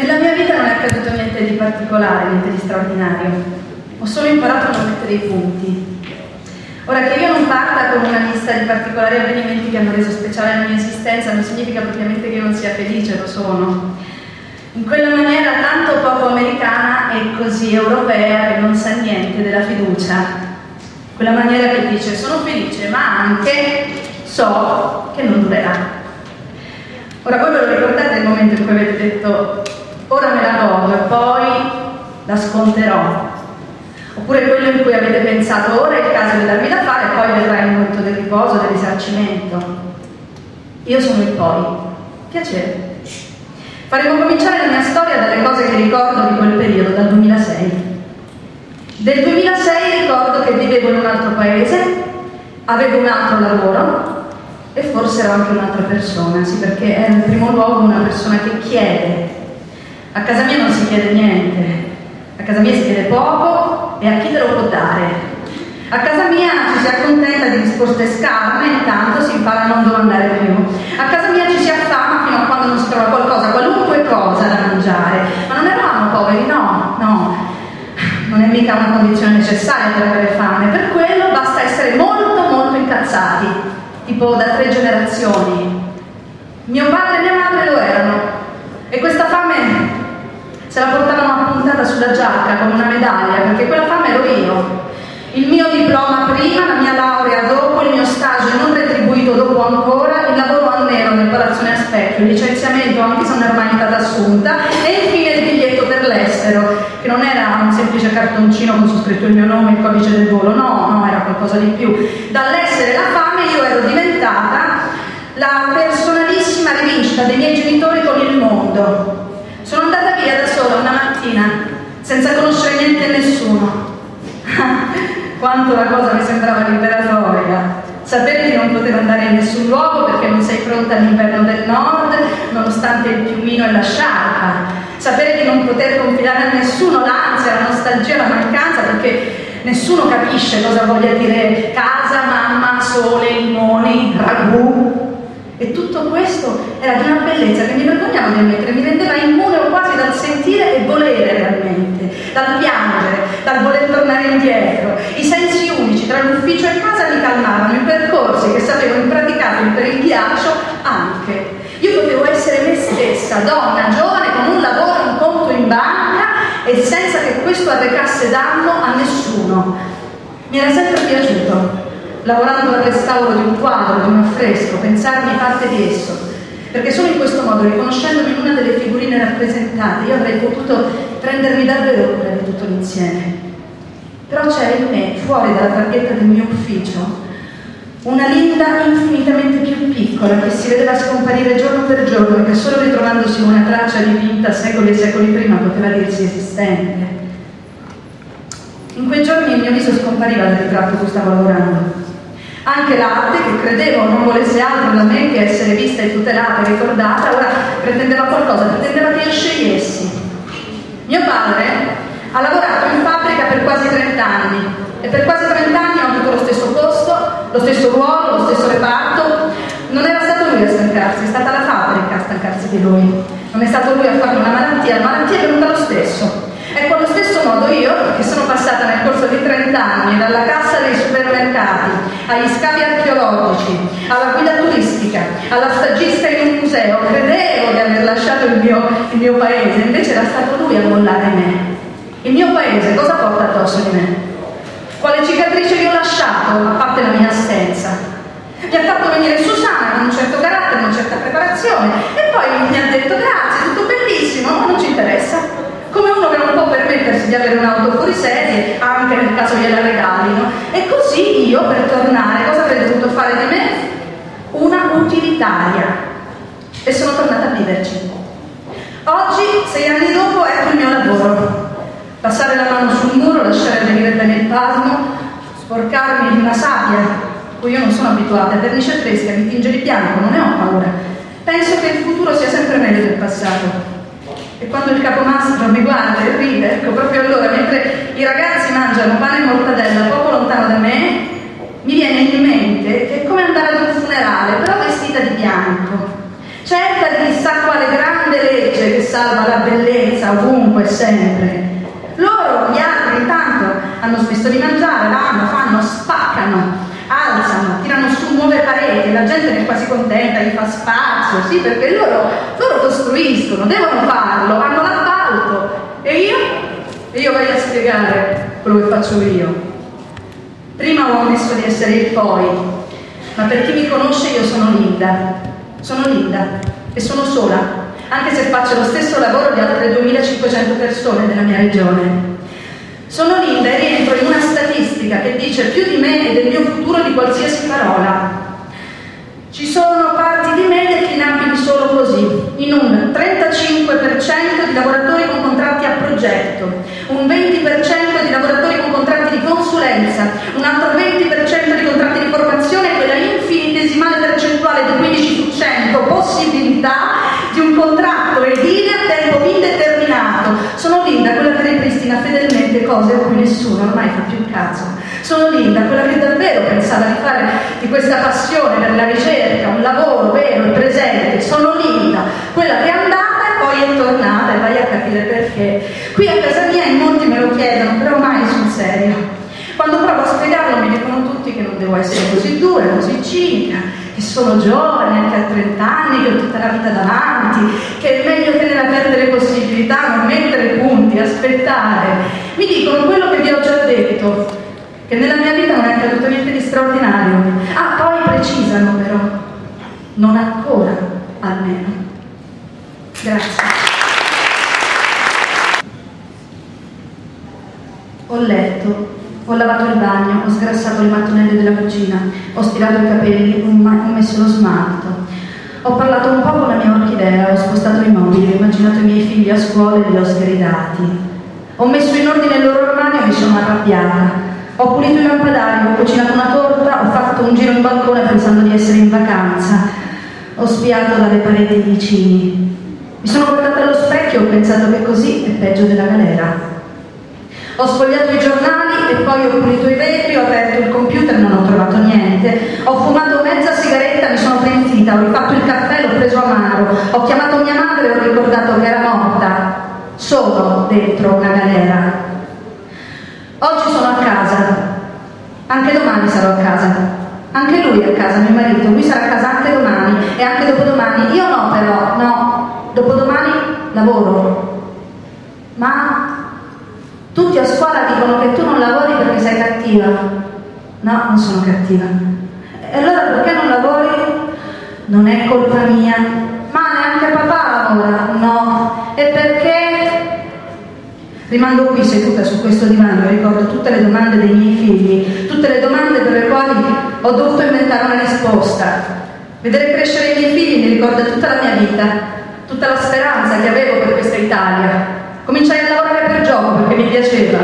Nella mia vita non è accaduto niente di particolare, niente di straordinario. Ho solo imparato a non mettere i punti. Ora che io non parta con una lista di particolari avvenimenti che hanno reso speciale la mia esistenza non significa propriamente che io non sia felice, lo sono. In quella maniera tanto poco americana e così europea che non sa niente della fiducia. Quella maniera che dice sono felice ma anche so che non durerà. Ora voi ve lo ricordate il momento in cui avete detto ora me la godo e poi la sconterò. Oppure quello in cui avete pensato ora è il caso di darmi da fare e poi verrà il momento del riposo, del risarcimento. Io sono il poi. Piacere. Faremo cominciare la mia storia dalle cose che ricordo di quel periodo, dal 2006. Del 2006 ricordo che vivevo in un altro paese, avevo un altro lavoro e forse ero anche un'altra persona, sì, perché ero in primo luogo una persona che chiede a casa mia non si chiede niente, a casa mia si chiede poco e a chi te lo può dare. A casa mia ci si accontenta di risposte scarne e intanto si impara a non domandare più. A casa mia ci si affama fino a quando non si trova qualcosa, qualunque cosa da mangiare. Ma non eravamo poveri, no, no. Non è mica una condizione necessaria per avere fame, per quello basta essere molto molto incazzati, tipo da tre generazioni. Mio padre e mia madre lo erano, e questa fame se la portavano appuntata sulla giacca come una medaglia, perché quella fame ero io. Il mio diploma prima, la mia laurea dopo, il mio stage non retribuito dopo ancora, il lavoro a nero nel palazzone a specchio, il licenziamento anche se non ero mai stata assunta e infine il biglietto per l'estero, che non era un semplice cartoncino con su scritto il mio nome e il codice del volo, no, no, era qualcosa di più. Dall'essere la fame io ero diventata la personalissima rivincita dei miei genitori con il mondo, via da sola una mattina, senza conoscere niente e nessuno. Quanto la cosa mi sembrava liberatoria. Sapere che non potevo andare in nessun luogo perché non sei pronta all'inverno del nord, nonostante il piumino e la sciarpa. Sapere che non poter confidare a nessuno l'ansia, la nostalgia, la mancanza, perché nessuno capisce cosa voglia dire casa, mamma, sole, limoni, ragù. E tutto questo era di una bellezza che mi vergognavo di ammettere, mi rendeva immune quasi dal sentire e volere realmente, dal piangere, dal voler tornare indietro. I sensi unici tra l'ufficio e casa mi calmavano, i percorsi che sapevo impraticabili per il ghiaccio anche. Io potevo essere me stessa, donna, giovane, con un lavoro, un conto in banca e senza che questo arrecasse danno a nessuno. Mi era sempre piaciuto lavorando al restauro di un quadro, di un affresco, pensarmi parte di esso, perché solo in questo modo, riconoscendomi in una delle figurine rappresentate, io avrei potuto prendermi davvero cura di tutto l'insieme. Però c'era in me, fuori dalla targhetta del mio ufficio, una Linda infinitamente più piccola che si vedeva scomparire giorno per giorno e che solo ritrovandosi una traccia dipinta secoli e secoli prima poteva dirsi esistente. In quei giorni il mio viso scompariva dal ritratto cui stavo lavorando. Anche l'arte, che credevo non volesse altro da me che essere vista e tutelata e ricordata, ora pretendeva qualcosa, pretendeva che io scegliessi. Mio padre ha lavorato in fabbrica per quasi 30 anni e per quasi 30 anni ho avuto lo stesso posto, lo stesso ruolo, lo stesso reparto. Non era stato lui a stancarsi, è stata la fabbrica a stancarsi di lui. Non è stato lui a fare una malattia, la malattia è venuta lo stesso. Ecco, allo stesso modo io, che sono passata nel corso di 30 anni dalla cassa dei supermercati, agli scavi archeologici, alla guida turistica, alla stagista in un museo, credevo di aver lasciato il mio, il mio paese, invece era stato lui a mollare me. Il mio paese cosa porta addosso di me? Quale cicatrice vi ho lasciato, a parte la mia assenza? Mi ha fatto venire Susanna con un certo carattere, una certa preparazione e poi mi ha detto grazie, tutto bellissimo, ma non ci interessa come uno che non può permettersi di avere un'auto fuori serie anche nel caso gliela regalino. Io per tornare cosa avrei dovuto fare di me? Una utilitaria. E sono tornata a viverci. Oggi, sei anni dopo, ecco il mio lavoro. Passare la mano sul muro, lasciare venire bene il pasmo, sporcarmi di una sabbia, cui io non sono abituata, vernice fresca, mi tinge di bianco, non ne ho paura. Penso che il futuro sia sempre meglio del passato. E quando il capomastro mi guarda e ride, ecco proprio allora, mentre i ragazzi mangiano pane e mortadella poco lontano da me, mi viene in mente che è come andare ad un funerale, però vestita di bianco, certa di chissà quale grande legge che salva la bellezza ovunque e sempre. Loro, gli altri, intanto hanno smesso di mangiare, vanno, fanno, spaccano, alzano, tirano su nuove pareti, la gente è quasi contenta, gli fa spazio, sì, perché loro, loro costruiscono, devono farlo, hanno l'appalto. E io? E io voglio spiegare quello che faccio io. Prima ho ammesso di essere il poi, ma per chi mi conosce io sono Linda. Sono Linda e sono sola, anche se faccio lo stesso lavoro di altre 2500 persone della mia regione. Sono Linda e rientro in una statistica che dice più di me e del mio futuro di qualsiasi parola. Ci sono parti di me declinabili solo così, in un 35% di lavoratori con contratti a progetto, un 20% di lavoratori con contratti di consulenza, un altro 20% di contratti di formazione e quella infinitesimale percentuale di 15% possibilità contratto edile a tempo indeterminato. Sono Linda, quella che ripristina fedelmente cose a cui nessuno ormai fa più caso. Sono Linda, quella che davvero pensava di fare di questa passione per la ricerca un lavoro vero e presente. Sono Linda, quella che è andata e poi è tornata e vai a capire perché. Qui a casa mia in molti me lo chiedono, però mai sul serio. Quando provo a spiegarlo mi dicono tutti che non devo essere così dura, così cinica, che sono giovane, anche a 30 anni, che ho tutta la vita davanti, che è meglio tenere aperte le possibilità, non mettere punti, aspettare. Mi dicono quello che vi ho già detto, che nella mia vita non è accaduto niente di straordinario. Ah, poi precisano però, non ancora almeno. Grazie. Ho letto, ho lavato il bagno, ho sgrassato le mattonelle della cucina, ho stirato i capelli, ho messo lo smalto. Ho parlato un po' con la mia orchidea, ho spostato i mobili, ho immaginato i miei figli a scuola e li ho sgridati. Ho messo in ordine il loro armadio e mi sono arrabbiata. Ho pulito i lampadari, ho cucinato una torta, ho fatto un giro in balcone pensando di essere in vacanza. Ho spiato dalle pareti vicini. Mi sono guardata allo specchio e ho pensato che così è peggio della galera. Ho sfogliato i giornali e poi ho pulito i vetri, ho aperto il computer, non ho trovato niente. Ho fumato mezza sigaretta, mi sono pentita, ho rifatto il caffè, l'ho preso amaro. Ho chiamato mia madre e ho ricordato che era morta. Sono dentro una galera. Oggi sono a casa, anche domani sarò a casa. Anche lui è a casa, mio marito, lui sarà a casa anche domani e anche dopodomani. Io no però, no, dopodomani lavoro. Ma tutti a scuola dicono che tu non lavori perché sei cattiva. No, non sono cattiva. E allora perché non lavori? Non è colpa mia. Ma neanche papà lavora? No. E perché Rimango qui seduta su questo divano e ricordo tutte le domande dei miei figli, tutte le domande per le quali ho dovuto inventare una risposta. Vedere crescere i miei figli mi ricorda tutta la mia vita, tutta la speranza che avevo per questa Italia. Cominciai a gioco perché mi piaceva,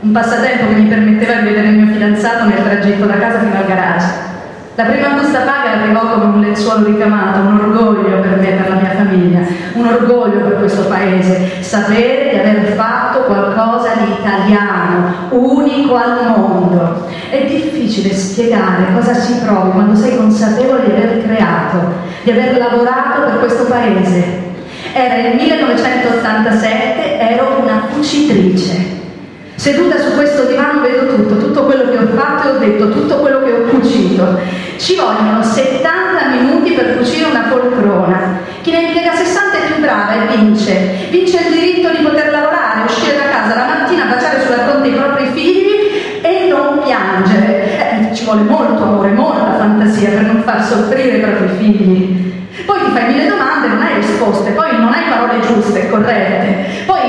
un passatempo che mi permetteva di vedere il mio fidanzato nel tragitto da casa fino al garage. La prima busta paga arrivò come un lenzuolo ricamato, un orgoglio per me e per la mia famiglia, un orgoglio per questo paese, sapere di aver fatto qualcosa di italiano, unico al mondo. È difficile spiegare cosa si provi quando sei consapevole di aver creato, di aver lavorato per questo paese. Era il 1987, ero una cucitrice. Seduta su questo divano vedo tutto, tutto quello che ho fatto e ho detto, tutto quello che ho cucito. Ci vogliono 70 minuti per cucire una poltrona. Chi ne impiega 60 è più brava e vince. Vince il diritto di poter lavorare, uscire da casa la mattina, baciare sulla fronte i propri figli e non piangere. Eh, ci vuole molto amore, molta fantasia per non far soffrire i propri figli. Poi ti fai mille domande, non hai risposte, poi non hai parole giuste, corrette. Poi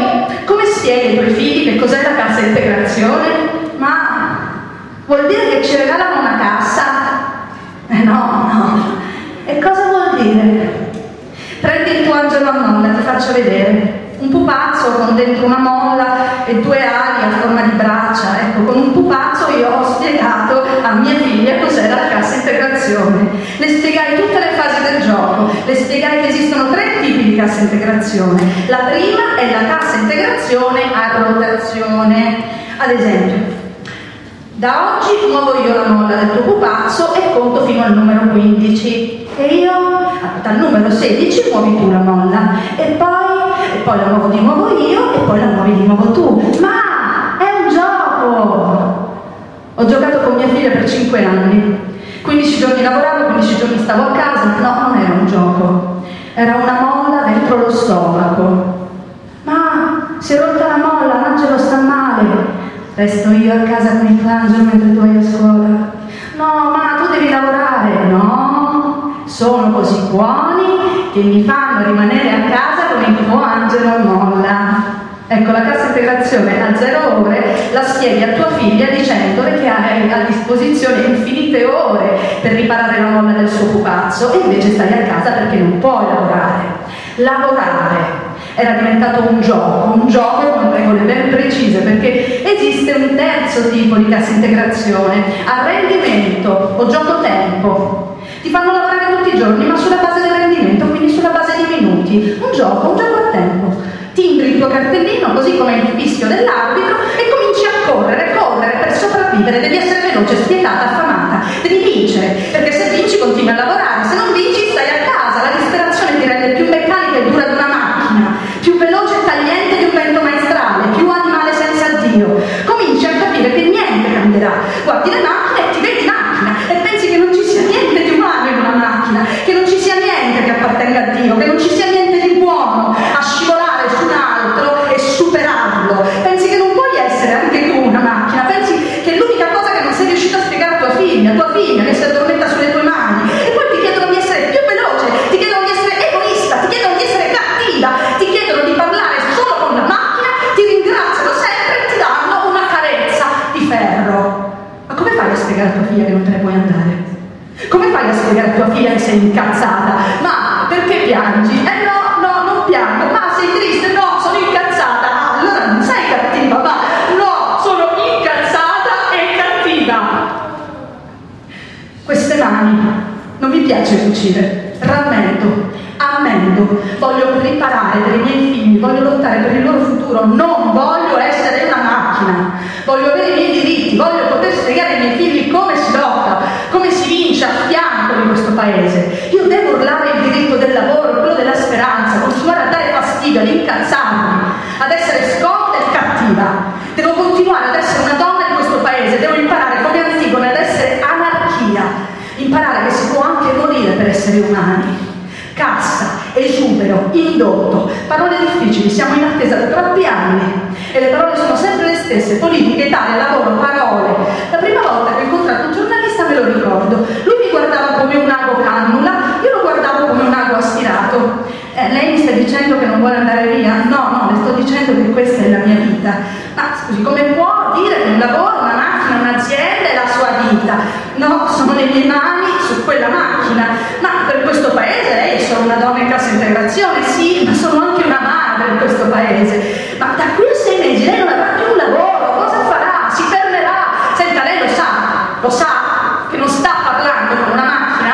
come spieghi ai tuoi figli che cos'è la cassa integrazione? Ma vuol dire che ci regalano una cassa eh no, no. E cosa vuol dire? Prendi il tuo angelo a molla, ti faccio vedere. Un pupazzo con dentro una molla e due ali a forma di braccia. Ecco, con un pupazzo io ho spiegato a mia figlia cos'è la cassa integrazione. Le spiegai tutte le fasi del gioco, le spiegai che tipi cassa integrazione. La prima è la cassa integrazione a rotazione. Ad esempio, da oggi muovo io la molla del tuo pupazzo e conto fino al numero 15 e io dal numero 16 muovi tu la molla e poi e poi la muovo di nuovo io e poi la muovi di nuovo tu. Ma è un gioco! Ho giocato con mia figlia per 5 anni. 15 giorni lavoravo, 15 giorni stavo a casa. No, non era. Era una molla dentro lo stomaco. Ma si è rotta la molla, l'angelo sta male. Resto io a casa con il frangelo mentre tu vai a scuola. No, ma tu devi lavorare. No, sono così buoni che mi fanno rimanere a casa con il tuo angelo molla. Ecco, la cassa integrazione a zero ore la spieghi a tua figlia dicendole che hai a disposizione infinite ore per riparare la molla del suo pupazzo e invece stai a casa perché non puoi lavorare. Lavorare era diventato un gioco, un gioco con regole ben precise, perché esiste un terzo tipo di cassa integrazione, a rendimento o gioco tempo. Ti fanno lavorare tutti i giorni, ma sulla base del rendimento, quindi sulla base di minuti. Un gioco, un gioco a tempo. Timbri il tuo cartellino, così come il fischio dell'arbitro, e cominci a correre, correre per sopravvivere. Devi essere veloce, spietata, affamata. Devi vincere, perché se vinci continui a lavorare, se non vinci stai a casa. La disperazione ti rende più meccanica e dura di una macchina, più veloce e tagliente di un vento maestrale, più animale senza Dio. Cominci a capire che niente cambierà. Guardi le macchine e ti vedi macchina e pensi che non ci sia niente di umano in una macchina, che non ci sia niente che appartenga a Dio, che non ci sia niente di buono a scivolare su un altro e superarlo. Pensi che non puoi essere anche tu una macchina, pensi che l'unica cosa che non sei riuscita a spiegare a tua figlia, tua figlia che si addormenta sulle tue mani, e poi ti chiedono di essere più veloce, ti chiedono di essere egoista, ti chiedono di essere cattiva, ti chiedono di parlare solo con la macchina, ti ringraziano sempre e ti danno una carezza di ferro. Ma come fai a spiegare a tua figlia che non te ne puoi andare? Come fai a spiegare a tua figlia che sei incazzata? Ma perché piangi? Eh no, no, non piango. Ma sei triste? No, sono incazzata. Ah, allora non sei cattiva, ma no, sono incazzata e cattiva. Queste mani non mi piace cucire, rammento, ammendo, voglio riparare per i miei figli, voglio lottare per il loro futuro, non voglio essere una macchina, voglio avere i miei diritti, voglio poter spiegare ai miei figli come come si vince a fianco di questo paese. Io devo urlare il diritto del lavoro, quello della speranza, continuare a dare fastidio, ad incazzarmi, ad essere scotta e cattiva. Devo continuare ad essere una donna di questo paese, devo imparare come Antigone ad essere anarchia, imparare che si può anche morire per essere umani. Cassa, esubero, indotto, parole difficili, siamo in attesa da troppi anni e le parole sono sempre le stesse, politica, Italia, lavoro, parole. La prima volta che ho incontrato un giornalista me lo ricordo, lui mi guardava come un ago cannula, io lo guardavo come un ago aspirato. Eh, lei mi sta dicendo che non vuole andare via? No, no, le sto dicendo che questa è la mia vita. Ma scusi, come può dire che un lavoro, una macchina, un'azienda è la sua vita? No, sono le mie mani su quella macchina. Ma per questo paese lei è solo una donna in cassa integrazione? Sì, ma sono anche una madre in questo paese. Ma da qui a sei mesi lei non avrà più un lavoro, cosa farà? Si fermerà? Senta, lei lo sa, lo sa che non sta parlando con una macchina?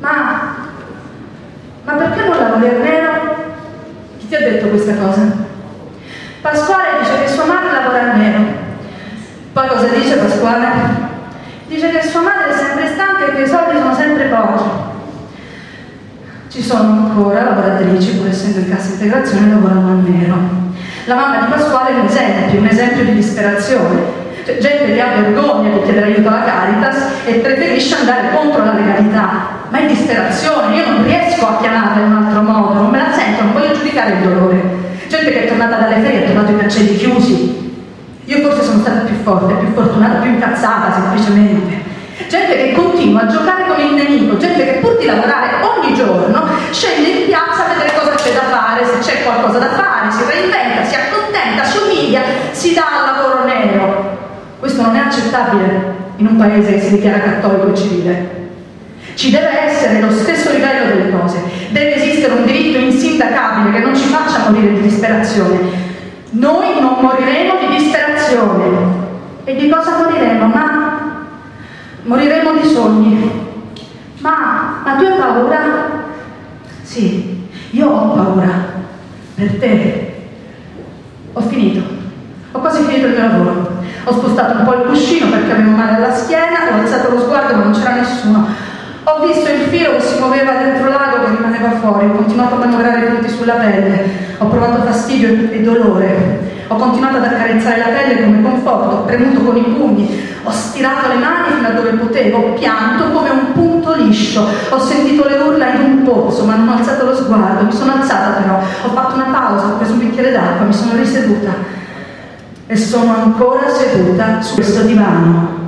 Ma, ma perché non lavori a nero? Chi ti ha detto questa cosa? Pasquale dice che sua madre lavora a nero. Poi cosa dice Pasquale? Dice che sua madre è sempre stanca e che i soldi sono sempre pochi. Ci sono ancora lavoratrici, pur essendo in cassa integrazione, lavorano a nero. La mamma di Pasquale è un esempio, un esempio di disperazione. Cioè, gente che ha vergogna di chiedere aiuto alla Caritas e preferisce andare contro la legalità. Ma è disperazione, io non riesco a chiamarla in un altro modo, non me la sento, non voglio giudicare il dolore. Gente che è tornata dalle ferie, ha trovato i cancelli chiusi. Io forse sono stata più forte, più fortunata, più incazzata semplicemente. Continua a giocare con il nemico, gente che pur di lavorare ogni giorno scende in piazza a vedere cosa c'è da fare, se c'è qualcosa da fare, si reinventa, si accontenta, si umilia, si dà al lavoro nero. Questo non è accettabile in un paese che si dichiara cattolico e civile. Ci deve essere lo stesso livello delle cose, deve esistere un diritto insindacabile che non ci faccia morire di disperazione. Noi non moriremo di disperazione. E di cosa moriremo? Ma di sogni. Ma, ma tu hai paura? Sì, io ho paura. Per te. Ho finito. Ho quasi finito il mio lavoro. Ho spostato un po' il cuscino perché avevo male alla schiena, ho alzato lo sguardo ma non c'era nessuno. Ho visto il filo che si muoveva dentro l'ago che rimaneva fuori, ho continuato a manovrare i punti sulla pelle, ho provato fastidio e dolore, ho continuato ad accarezzare la pelle come conforto, ho premuto con i pugni, ho stirato le mani dove potevo, ho pianto come un punto liscio, ho sentito le urla in un pozzo, ma non ho alzato lo sguardo, mi sono alzata però, ho fatto una pausa, ho preso un bicchiere d'acqua, mi sono riseduta. E sono ancora seduta su questo divano